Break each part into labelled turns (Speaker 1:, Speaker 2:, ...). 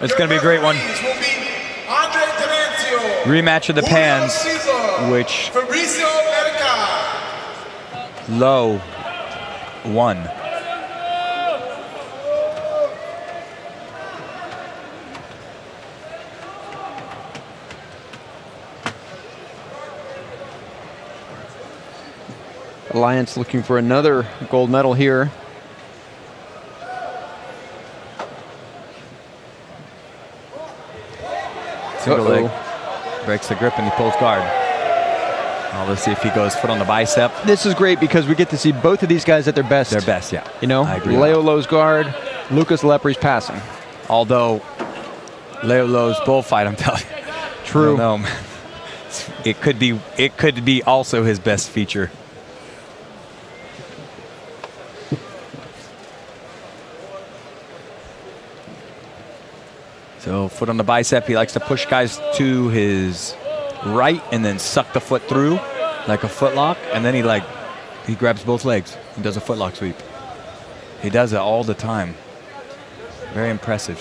Speaker 1: It's going to be a great one. Rematch of the pans, which Lo won.
Speaker 2: Alliance looking for another gold medal here.
Speaker 1: Single
Speaker 2: Uh-oh.
Speaker 1: leg. Breaks the grip and he pulls guard. Now let's see if he goes foot on the bicep.
Speaker 2: This is great because we get to see both of these guys at their best.
Speaker 1: Their best, yeah.
Speaker 2: You know,
Speaker 1: I agree.
Speaker 2: Leo Lo's guard, Lucas Lepri's passing.
Speaker 1: Although Leo Lo's bullfight, I'm telling you.
Speaker 2: True.
Speaker 1: I don't know, man. It could be it could be also his best feature. So foot on the bicep, he likes to push guys to his right and then suck the foot through like a footlock. and then he like he grabs both legs and does a footlock sweep. He does it all the time. Very impressive.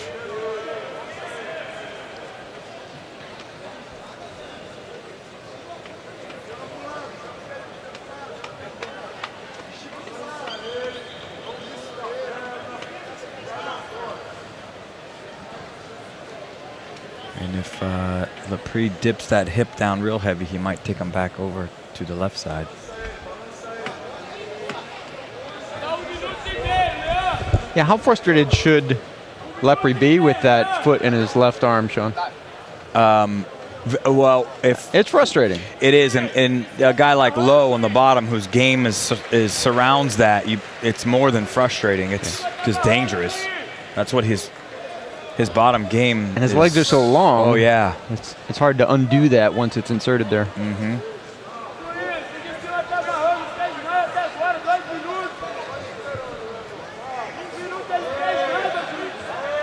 Speaker 1: And if uh, Lepri dips that hip down real heavy, he might take him back over to the left side.
Speaker 2: Yeah, how frustrated should Lepri be with that foot in his left arm, Sean?
Speaker 1: V- Well, if
Speaker 2: It's frustrating.
Speaker 1: it is, and, and a guy like Lo on the bottom, whose game is, is surrounds that, you, it's more than frustrating. It's just dangerous. That's what his his bottom game.
Speaker 2: And his
Speaker 1: is-
Speaker 2: legs are so long.
Speaker 1: Oh yeah,
Speaker 2: It's, it's hard to undo that once it's inserted there. Mm-hmm.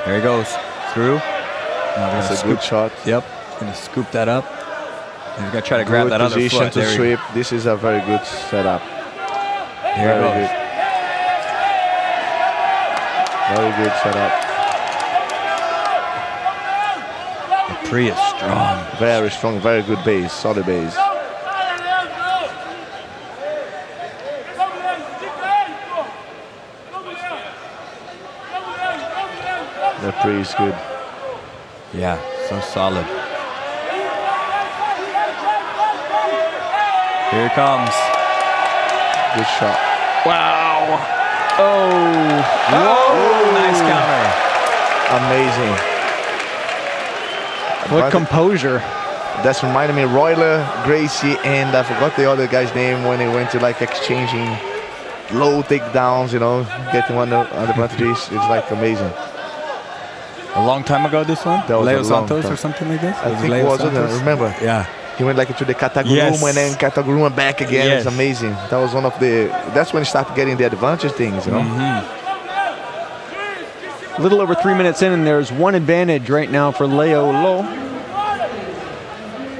Speaker 1: there he goes through. Now
Speaker 3: That's
Speaker 1: gonna
Speaker 3: a good shot.
Speaker 1: Yep, gonna scoop that up. He's gonna try to grab
Speaker 3: good
Speaker 1: that other
Speaker 3: position
Speaker 1: foot.
Speaker 3: to
Speaker 1: There he-
Speaker 3: sweep. This is a very good setup.
Speaker 1: Here
Speaker 3: Very
Speaker 1: he goes.
Speaker 3: good. Very good setup.
Speaker 1: Pre is strong.
Speaker 3: Very strong. Very good base. Solid base. The pre is good.
Speaker 1: Yeah, so solid. Here he comes.
Speaker 3: Good shot.
Speaker 2: Wow. Oh.
Speaker 1: Whoa! Nice counter.
Speaker 3: Amazing.
Speaker 2: What
Speaker 3: But
Speaker 2: composure.
Speaker 3: That's reminding me Royler, Gracie, and I forgot the other guy's name when they went to like exchanging low takedowns, you know, getting one on the advantages. It's like amazing.
Speaker 1: A long time ago, this one?
Speaker 3: That was
Speaker 1: Leo
Speaker 3: a long
Speaker 1: Santos
Speaker 3: time.
Speaker 1: or something like this?
Speaker 3: I
Speaker 1: Was
Speaker 3: think
Speaker 1: Leo
Speaker 3: it was, wasn't it?
Speaker 1: Santos?
Speaker 3: remember?
Speaker 1: Yeah.
Speaker 3: He went like to the Kataguruma
Speaker 1: Yes.
Speaker 3: and then Kataguruma back again.
Speaker 1: Yes.
Speaker 3: It's amazing. That was one of the. That's when he started getting the advantage things, you know.
Speaker 1: Mm-hmm.
Speaker 2: A little over three minutes in, and there's one advantage right now for Leo Lo.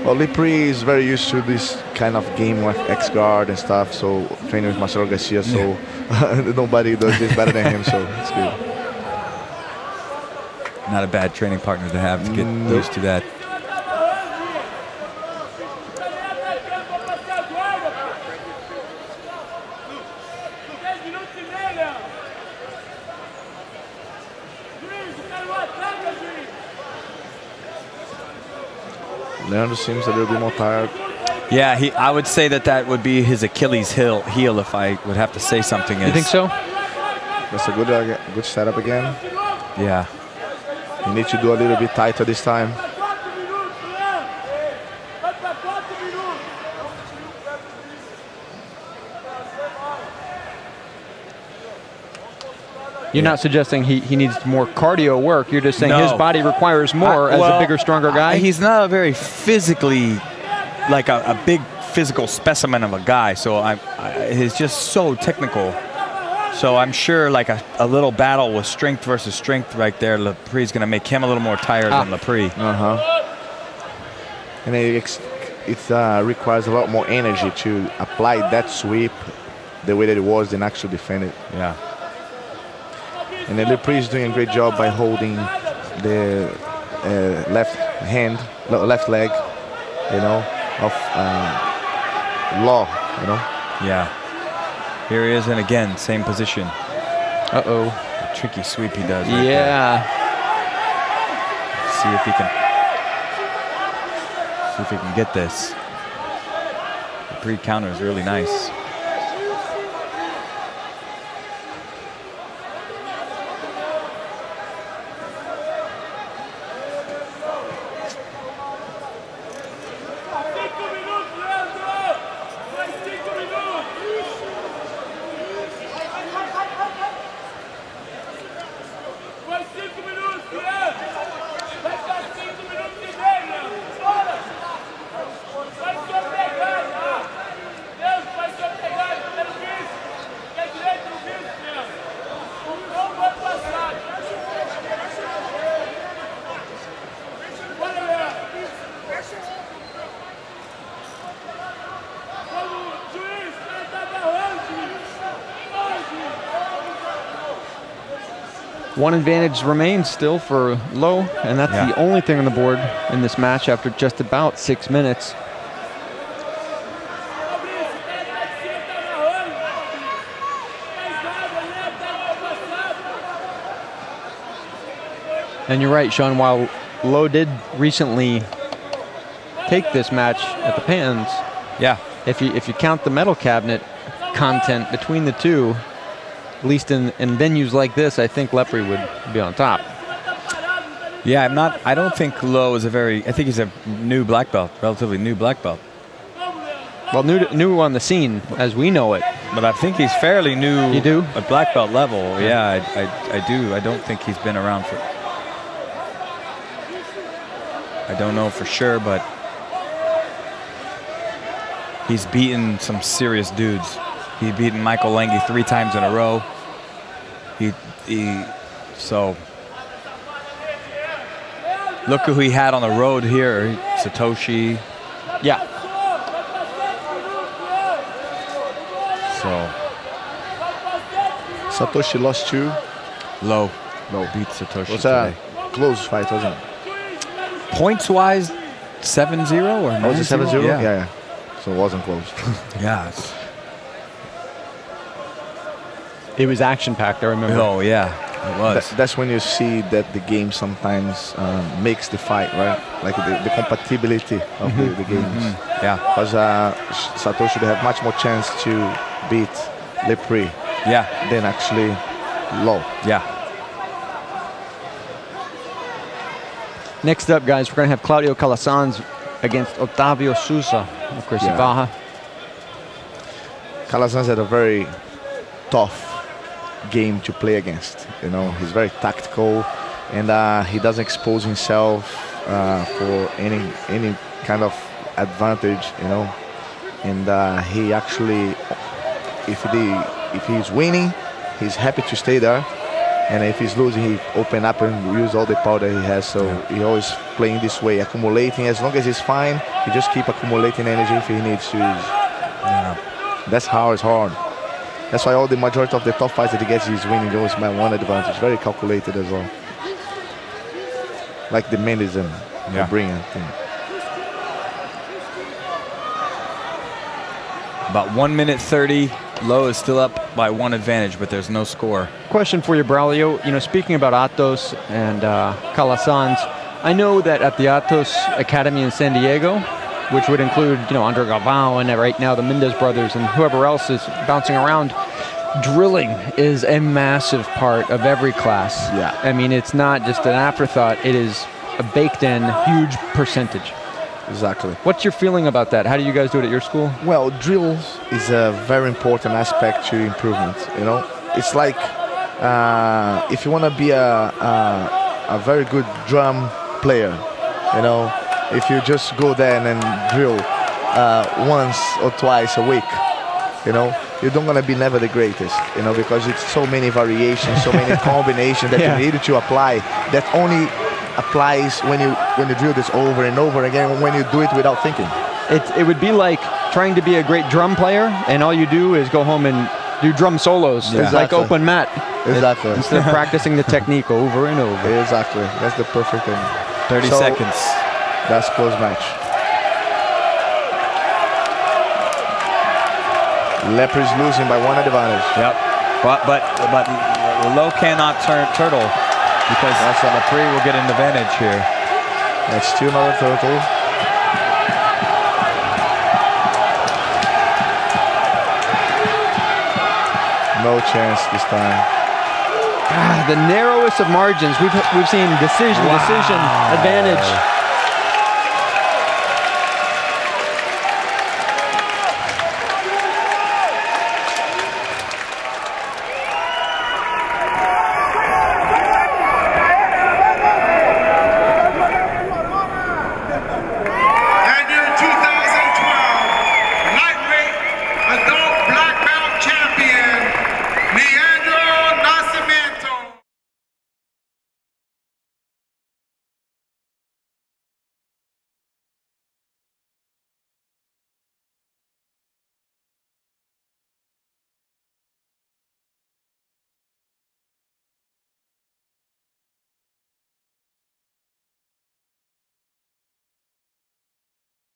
Speaker 3: Well, Lepri is very used to this kind of game with X guard and stuff. So training with Marcelo Garcia, so nobody does this better than him. So it's good.
Speaker 1: Not a bad training partner to have to get
Speaker 3: Nope.
Speaker 1: used to that.
Speaker 3: Leandro seems a little bit more tired.
Speaker 1: Yeah, he. I would say that that would be his Achilles heel, heel if I would have to say something.
Speaker 2: You
Speaker 1: is-
Speaker 2: think so?
Speaker 3: That's a good, uh, good setup again.
Speaker 1: Yeah.
Speaker 3: You need to do a little bit tighter this time.
Speaker 2: You're not suggesting he, he needs more cardio work. You're just saying his body requires more
Speaker 1: I-
Speaker 2: as a bigger, stronger guy.
Speaker 1: He's not a very physically, like a, a big physical specimen of a guy. So I, I, he's just so technical. So I'm sure like a, a little battle with strength versus strength right there, Lepri's going to make him a little more tired
Speaker 2: Ah.
Speaker 1: than Lepri.
Speaker 3: Uh huh. And it, ex- it uh, requires a lot more energy to apply that sweep the way that it was than actually defend it.
Speaker 1: Yeah.
Speaker 3: And then Lepri is doing a great job by holding the uh, left hand, no, left leg, you know, of uh, Lo, you know.
Speaker 1: Yeah. Here he is, and again, same position.
Speaker 2: Uh oh.
Speaker 1: Tricky sweep he does. right there.
Speaker 2: Yeah.
Speaker 1: See if he can. See if he can get this. Lepri counter is really nice.
Speaker 2: One advantage remains still for Lo, and that's
Speaker 1: Yeah.
Speaker 2: the only thing on the board in this match after just about six minutes.
Speaker 4: Fabrício, ele tá de cima, tá narrando. Mais nada, né? Tá passado.
Speaker 2: And you're right, Sean. While Lo did recently take this match at the Pans,
Speaker 1: Yeah.
Speaker 2: if you if you count the metal cabinet content between the two, at least in, in venues like this, I think Lepri would be on top.
Speaker 1: Yeah, I'm not. I don't think Lo is a very. I think he's a new black belt, relatively new black belt.
Speaker 2: Well, new new on the scene as we know it.
Speaker 1: But I think he's fairly new.
Speaker 2: You do?
Speaker 1: At black belt level. Yeah, I, I, I do. I don't think he's been around for. I don't know for sure, but he's beaten some serious dudes. He beaten Michael Langhi three times in a row. He, he, so. Look who he had on the road here, Satoshi.
Speaker 2: Yeah.
Speaker 1: So
Speaker 3: Satoshi lost two.
Speaker 1: Lo, Lo beat Satoshi
Speaker 3: Was a close fight, wasn't it?
Speaker 1: Points wise, 7-0 or
Speaker 3: Oh, was it 7 0?
Speaker 1: Yeah.
Speaker 3: Yeah, yeah. So it wasn't close.
Speaker 1: Yeah. it's-
Speaker 2: It was action packed, I remember.
Speaker 1: Oh yeah, it was.
Speaker 3: That- that's when you see that the game sometimes um, makes the fight, right? Like the, the compatibility of the, the games.
Speaker 1: yeah,
Speaker 3: Because uh, Sh- Satoshi would have much more chance to beat Lepri
Speaker 1: yeah,
Speaker 3: than actually Lo.
Speaker 1: yeah.
Speaker 2: Next up, guys, we're going to have Claudio Calasans against Otavio Sousa of Gracie
Speaker 3: Yeah.
Speaker 2: Barra.
Speaker 3: Calasans had a very tough game to play against. You know, he's very tactical, and uh, he doesn't expose himself uh, for any any kind of advantage. You know, and uh, he actually, if the if he's winning, he's happy to stay there. And if he's losing, he open up and use all the power that he has. So he always playing this way, accumulating. As long as he's fine, he just keep accumulating energy if he needs to. Yeah. That's how it's hard. That's why all the majority of the top fights that he gets, he's winning always by one advantage. Very calculated as well. Like the Mendes and
Speaker 1: Yeah.
Speaker 3: brilliant thing.
Speaker 1: About one minute thirty. Lo is still up by one advantage, but there's no score.
Speaker 2: Question for you, Braulio. You know, speaking about Atos and uh, Calasans, I know that at the Atos Academy in San Diego, which would include, you know, Andre Galvao and right now the Mendes brothers and whoever else is bouncing around, drilling is a massive part of every class.
Speaker 3: Yeah.
Speaker 2: I mean, it's not just an afterthought, it is a baked in huge percentage.
Speaker 3: Exactly.
Speaker 2: What's your feeling about that? How do you guys do it at your school?
Speaker 3: Well, drills is a very important aspect to improvement. You know, it's like uh, if you want to be a, a a very good drum player, you know, if you just go there and then drill uh, once or twice a week, you know, you're not gonna be never the greatest, you know, because it's so many variations, so many combinations that
Speaker 2: Yeah.
Speaker 3: you need to apply that only applies when you when you drill this over and over again when you do it without thinking.
Speaker 2: It, it would be like trying to be a great drum player, and all you do is go home and do drum solos.
Speaker 3: Yeah.
Speaker 2: It's like open mat.
Speaker 3: Exactly.
Speaker 2: Instead of practicing the technique over and over.
Speaker 3: exactly. That's the perfect thing.
Speaker 1: 30
Speaker 3: So-
Speaker 1: seconds.
Speaker 3: That's close match. Lepri is losing by one advantage.
Speaker 1: Yep. But but but Lo cannot turn turtle because
Speaker 3: That's a-
Speaker 1: Lepri will get an advantage here.
Speaker 3: That's two another turtle. No chance this time.
Speaker 2: Ah, the narrowest of margins. We've we've seen decision, decision, advantage.